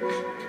了。